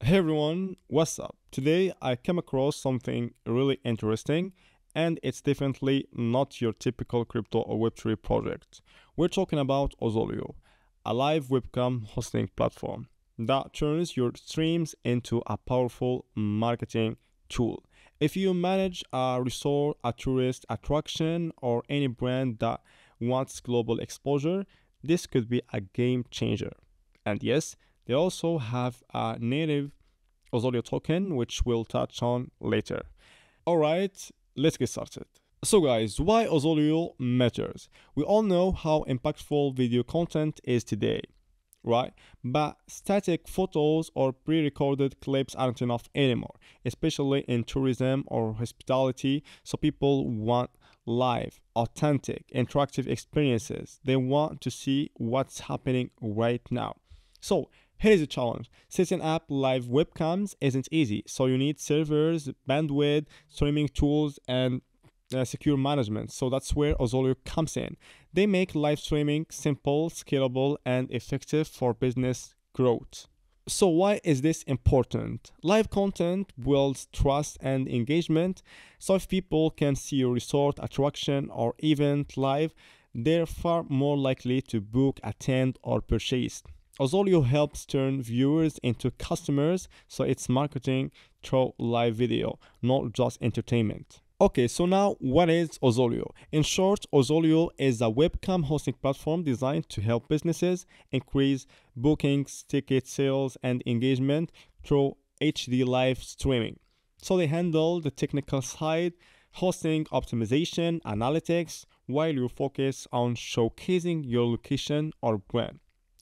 Hey everyone, what's up? Today I came across something really interesting and it's definitely not your typical crypto or Web3 project. We're talking about Ozolio, a live webcam hosting platform that turns your streams into a powerful marketing tool. If you manage a resort, a tourist attraction, or any brand that wants global exposure, this could be a game changer. And yes, they also have a native Ozolio token, which we'll touch on later. Alright, let's get started. So guys, why Ozolio matters? We all know how impactful video content is today, right? But static photos or pre-recorded clips aren't enough anymore, especially in tourism or hospitality, so people want live, authentic, interactive experiences. They want to see what's happening right now. So Here's the challenge. Setting up live webcams isn't easy, so you need servers, bandwidth, streaming tools, and uh, secure management. So that's where Ozolio comes in. They make live streaming simple, scalable, and effective for business growth. So why is this important? Live content builds trust and engagement. So if people can see your resort, attraction, or event live, they're far more likely to book, attend, or purchase. Ozolio helps turn viewers into customers, so it's marketing through live video, not just entertainment. Okay, so now what is Ozolio? In short, Ozolio is a webcam hosting platform designed to help businesses increase bookings, ticket sales, and engagement through HD live streaming. So they handle the technical side, hosting optimization, analytics, while you focus on showcasing your location or brand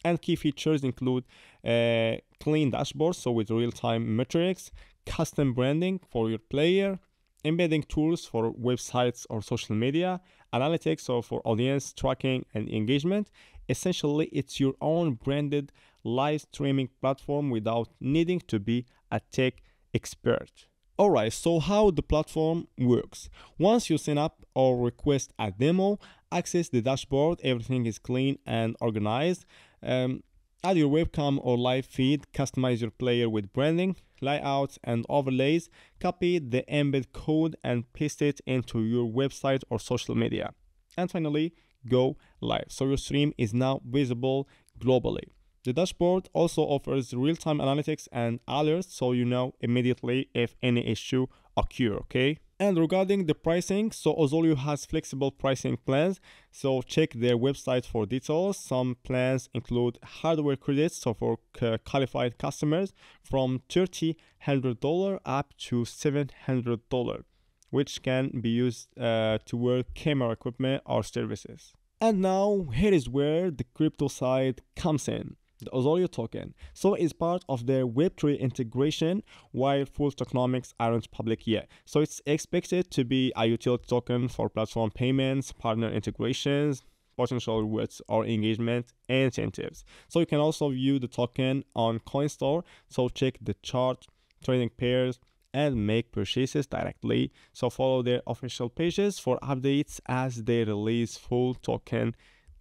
and key features include a uh, clean dashboard so with real-time metrics custom branding for your player embedding tools for websites or social media analytics so for audience tracking and engagement essentially it's your own branded live streaming platform without needing to be a tech expert Alright, so how the platform works. Once you sign up or request a demo, access the dashboard, everything is clean and organized. Um, add your webcam or live feed, customize your player with branding, layouts, and overlays, copy the embed code and paste it into your website or social media. And finally, go live. So your stream is now visible globally. The dashboard also offers real-time analytics and alerts so you know immediately if any issue occur, okay? And regarding the pricing, so Ozolio has flexible pricing plans, so check their website for details. Some plans include hardware credits, so for qualified customers, from $3,000 up to $700, which can be used uh, toward camera equipment or services. And now, here is where the crypto side comes in the Ozolio token. So it's part of their Web3 integration while full tokenomics aren't public yet. So it's expected to be a utility token for platform payments, partner integrations, potential rewards or engagement incentives. So you can also view the token on Coinstore. So check the chart, trading pairs, and make purchases directly. So follow their official pages for updates as they release full token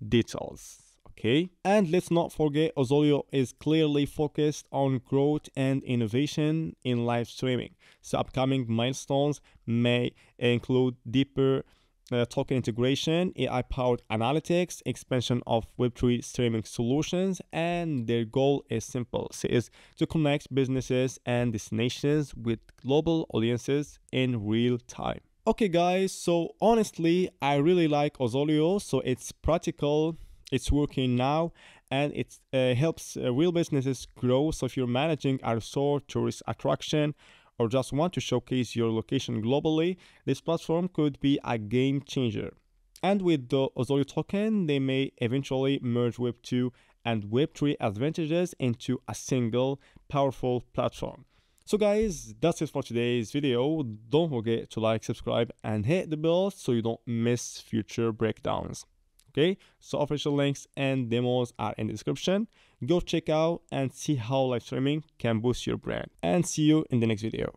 details okay? And let's not forget Ozolio is clearly focused on growth and innovation in live streaming. So upcoming milestones may include deeper uh, token integration, AI-powered analytics, expansion of Web3 streaming solutions, and their goal is simple. So is to connect businesses and destinations with global audiences in real time. Okay guys, so honestly, I really like Ozolio, so it's practical, it's working now and it uh, helps uh, real businesses grow. So if you're managing a resort tourist attraction or just want to showcase your location globally this platform could be a game changer. And with the Ozolio token they may eventually merge web 2 and web 3 advantages into a single powerful platform. So guys, that's it for today's video. Don't forget to like, subscribe, and hit the bell so you don't miss future breakdowns okay? So official links and demos are in the description. Go check out and see how live streaming can boost your brand. And see you in the next video